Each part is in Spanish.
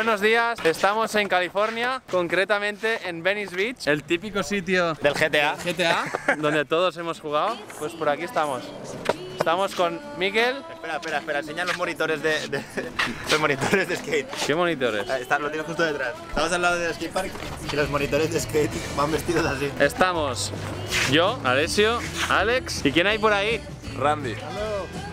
Buenos días, estamos en California, concretamente en Venice Beach, el típico sitio Del GTA. GTA donde todos hemos jugado. Pues por aquí estamos. Estamos con Miguel. Espera, espera, espera, enseña los monitores de, de- los monitores de skate. ¿Qué monitores? Está, lo tienes justo detrás. Estamos al lado del skatepark y los monitores de skate van vestidos así. Estamos yo, Alessio, Alex. ¿Y quién hay por ahí? Randy.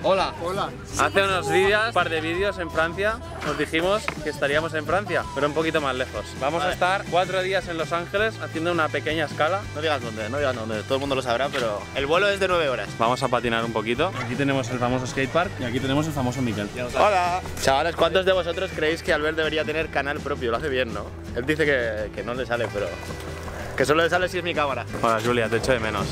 Hola. Hola. Hace unos días, un par de vídeos en Francia, nos dijimos que estaríamos en Francia, pero un poquito más lejos. Vamos a estar cuatro días en Los Ángeles haciendo una pequeña escala. No digas dónde, no digas dónde, todo el mundo lo sabrá, pero el vuelo es de 9 horas. Vamos a patinar un poquito. Aquí tenemos el famoso skatepark y aquí tenemos el famoso Miguel. Hola. Chavales, ¿cuántos de vosotros creéis que Albert debería tener canal propio? Lo hace bien, ¿no? Él dice que, que no le sale, pero... Que solo le sale si es mi cámara. Hola Julia, te echo de menos.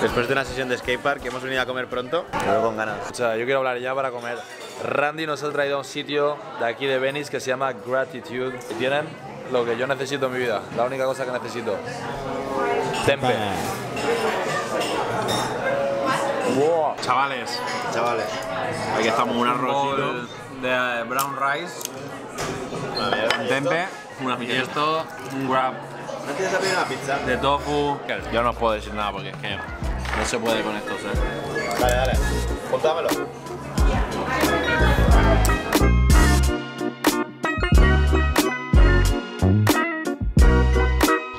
Después de una sesión de skatepark que hemos venido a comer pronto, pero con ganas. O sea, yo quiero hablar ya para comer. Randy nos ha traído a un sitio de aquí de Venice que se llama Gratitude. Y tienen lo que yo necesito en mi vida. La única cosa que necesito. Tempe. Wow. Chavales, Chavales, aquí estamos un arrocito de brown rice, tempe y esto un wrap ¿no tienes a pedir una pizza? de tofu. Yo no puedo decir nada porque es que no se puede con esto, ¿eh? Dale, dale. Póntamelo.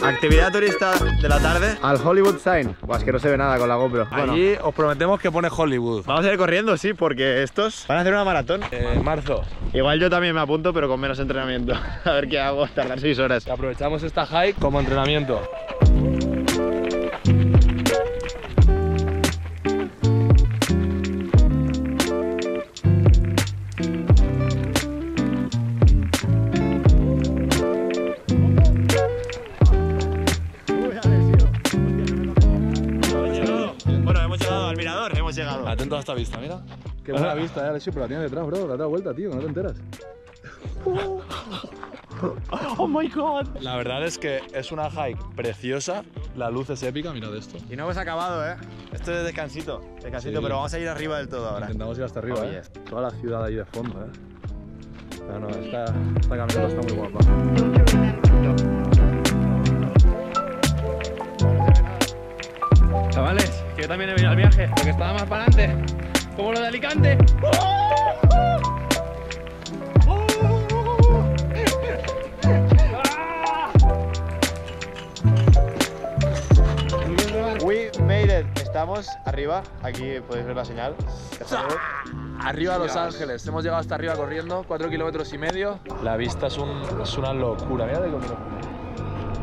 Actividad turista de la tarde al Hollywood Sign. Buah, es que no se ve nada con la GoPro. Bueno, Allí os prometemos que pone Hollywood. vamos a ir corriendo, sí, porque estos van a hacer una maratón. En marzo. Igual yo también me apunto, pero con menos entrenamiento. A ver qué hago, tardar 6 horas. Aprovechamos esta hike como entrenamiento. Vista, mira. Qué buena vista, eh, Alessio, pero la tiene detrás, bro. Date la vuelta, tío, que no te enteras. Oh my god. La verdad es que es una hike preciosa. La luz es épica, mirad esto. Y no hemos acabado, ¿eh? Esto es descansito, descansito, Sí. pero vamos a ir arriba del todo ahora. Intentamos ir hasta arriba, Oh, ¿eh? yes. Toda la ciudad ahí de fondo, ¿eh? Pero no, esta, esta caminata está muy guapa. Chavales, que yo también he venido al viaje, lo que estaba más para adelante, como lo de Alicante. We made it. Estamos arriba, aquí podéis ver la señal. Arriba de Los Ángeles, hemos llegado hasta arriba corriendo, 4 kilómetros y medio. La vista es, un, es una locura, mira de cómo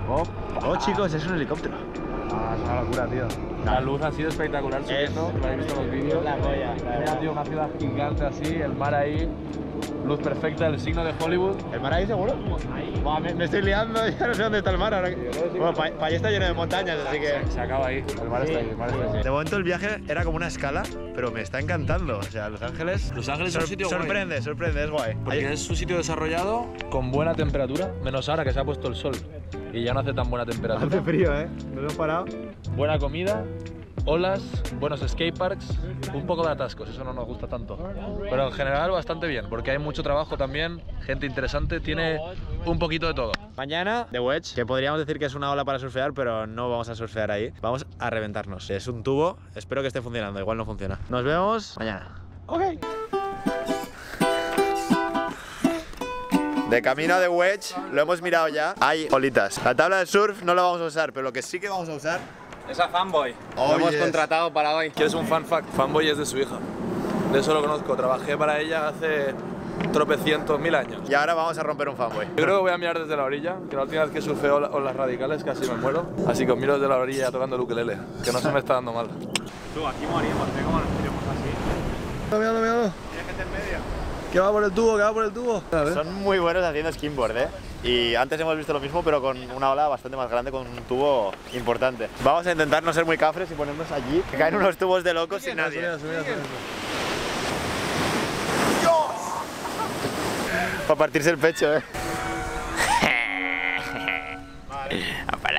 Oh, oh, chicos, es un helicóptero. Ah, es una locura, tío. La luz ha sido espectacular subiendo, lo habéis visto en los vídeos. la Mira, tío, una ciudad gigante así, el mar ahí, luz perfecta, el signo de Hollywood. ¿El mar ahí seguro? Buah, me, me estoy liando, ya no sé dónde está el mar ahora. Bueno, para allá está lleno de montañas, así que... Se acaba ahí, el mar está ahí, el mar está ahí. De momento el viaje era como una escala, pero me está encantando. O sea, Los Ángeles... Los Ángeles es un sitio guay. Sorprende, sorprende, es guay. Porque es un sitio desarrollado con buena temperatura, menos ahora que se ha puesto el sol y ya no hace tan buena temperatura. Hace frío, ¿eh? Nos hemos parado. Buena comida, olas, buenos skateparks, un poco de atascos, eso no nos gusta tanto. Pero en general bastante bien, porque hay mucho trabajo también, gente interesante, tiene un poquito de todo. Mañana, The Wedge, que podríamos decir que es una ola para surfear, pero no vamos a surfear ahí. Vamos a reventarnos. Es un tubo, espero que esté funcionando, igual no funciona. Nos vemos mañana. Ok. De camino a The Wedge, lo hemos mirado ya. Hay olitas. La tabla de surf no la vamos a usar, pero lo que sí que vamos a usar Esa fanboy. Oh, lo hemos yes. contratado para hoy. ¿Quieres un fan fact? Fanboy es de su hija. De eso lo conozco. Trabajé para ella hace tropecientos mil años. Y ahora vamos a romper un fanboy. Yo creo que voy a mirar desde la orilla, que la última vez que surfeo ola- olas radicales casi me muero. Así que os miro desde la orilla tocando el ukelele, que no se me está dando mal. Tú, aquí morimos, ¿eh? ¿Cómo nos tiremos así? Míralo, míralo. Que va por el tubo, que va por el tubo. Son muy buenos haciendo skimboard, ¿eh? Y antes hemos visto lo mismo, pero con una ola bastante más grande, con un tubo importante. Vamos a intentar no ser muy cafres y ponernos allí, que caen unos tubos de locos sin nadie. Para partirse el pecho, ¿eh?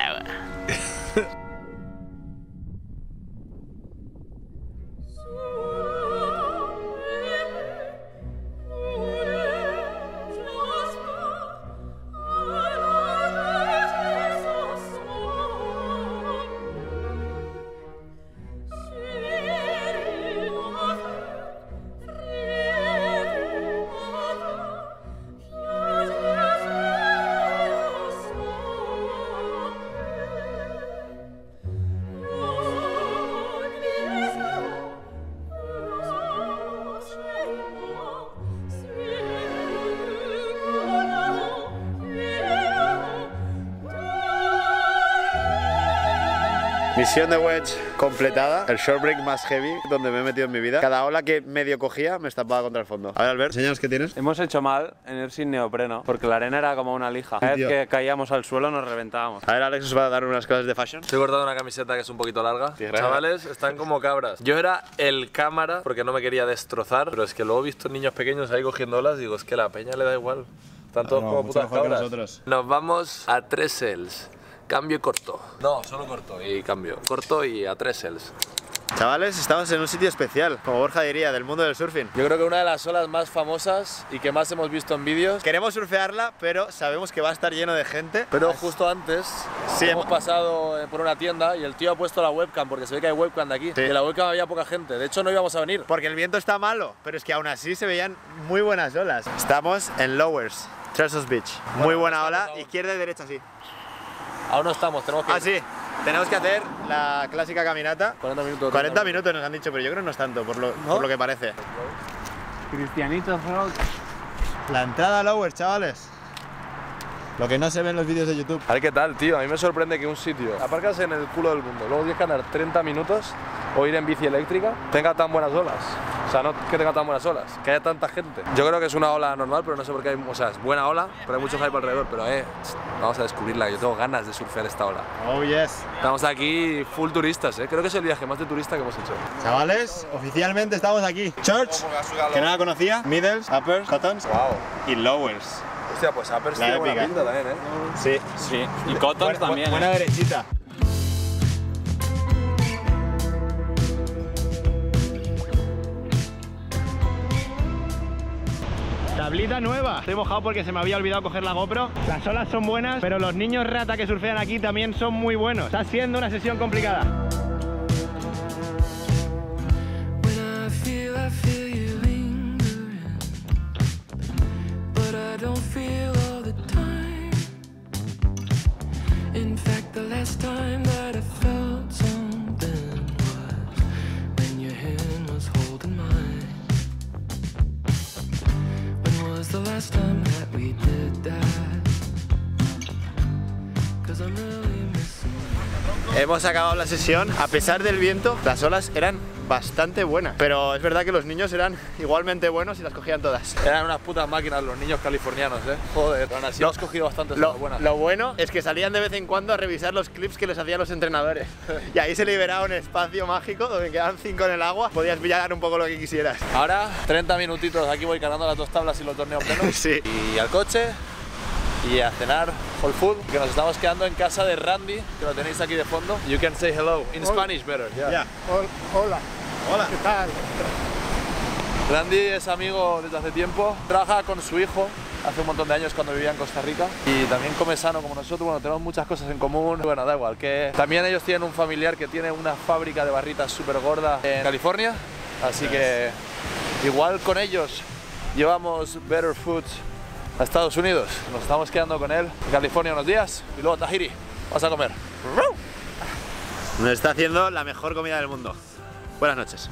Misión de wedge completada, el short break más heavy donde me he metido en mi vida. Cada ola que medio cogía me estampaba contra el fondo. A ver, Albert, señales que tienes. Hemos hecho mal en ir sin neopreno, porque la arena era como una lija. Cada vez que caíamos al suelo nos reventábamos. A ver, Alex os va a dar unas clases de fashion. Estoy cortando una camiseta que es un poquito larga. Chavales, están como cabras. Yo era el cámara porque no me quería destrozar, pero es que luego he visto niños pequeños ahí cogiendo olas y digo, es que la peña le da igual. Están todos no, como putas cabras. Nos vamos a tres sels. Cambio y corto. No, solo corto y cambio. Corto y a tres sels. Chavales, estamos en un sitio especial, como Borja diría, del mundo del surfing. Yo creo que una de las olas más famosas y que más hemos visto en vídeos. Queremos surfearla, pero sabemos que va a estar lleno de gente. Pero justo antes Sí, hemos pasado eh, por una tienda y el tío ha puesto la webcam porque se ve que hay webcam de aquí. Sí. Y en la webcam había poca gente. De hecho, no íbamos a venir. Porque el viento está malo, pero es que aún así se veían muy buenas olas. Estamos en Lowers, Treasures Beach. Muy buena ola, izquierda y derecha, sí. Aún no estamos, tenemos que Ah, sí. Tenemos que hacer la clásica caminata. 40 minutos. 40 minutos nos han dicho, pero yo creo que no es tanto, por lo, por lo que parece. Cristianitos Road. La entrada a Lowers, chavales. Lo que no se ve en los vídeos de YouTube. A ver qué tal, tío. A mí me sorprende que un sitio, aparcas en el culo del mundo, luego tienes que andar 30 minutos o ir en bici eléctrica, tenga tan buenas olas. O sea, no que tenga tan buenas olas, que haya tanta gente. Yo creo que es una ola normal, pero no sé por qué hay. O sea, es buena ola, pero hay mucho hype alrededor. Pero eh, vamos a descubrirla. Yo tengo ganas de surfear esta ola. Oh, yes. Estamos aquí full turistas, eh. Creo que es el viaje más de turista que hemos hecho. Chavales, oficialmente estamos aquí. Church, que no la conocía. Middles, Uppers, Cottons Wow. y Lowers. Hostia, pues Appers La tiene buena pinta también, eh. Sí. Sí, y Cottons también. Buena ¿eh? derechita. Tablita nueva. Estoy mojado porque se me había olvidado coger la GoPro. Las olas son buenas, pero los niños rata que surfean aquí también son muy buenos. Está siendo una sesión complicada. Hemos acabado la sesión. A pesar del viento, las olas eran bastante buenas. Pero es verdad que los niños eran igualmente buenos y las cogían todas. Eran unas putas máquinas los niños californianos, eh. Joder, aún así hemos cogido bastantes Lo, buenas. lo bueno es que salían de vez en cuando a revisar los clips que les hacían los entrenadores. Y ahí se liberaba un espacio mágico donde quedaban cinco en el agua. Podías pillar un poco lo que quisieras. Ahora, 30 minutitos, aquí voy cargando las dos tablas y los torneos plenos. Sí. Y al coche y a cenar whole food, que nos estamos quedando en casa de Randy, que lo tenéis aquí de fondo. You can say hello in Spanish better. yeah. Ya. Hola. Hola. ¿Qué tal? Randy es amigo desde hace tiempo, trabaja con su hijo hace un montón de años cuando vivía en Costa Rica y también come sano como nosotros, bueno, tenemos muchas cosas en común, bueno, da igual, que también ellos tienen un familiar que tiene una fábrica de barritas súper gorda en California, así que igual con ellos llevamos Better Foods a Estados Unidos, nos estamos quedando con él en California unos días y luego Tahiri, vas a comer. Nos está haciendo la mejor comida del mundo. Buenas noches.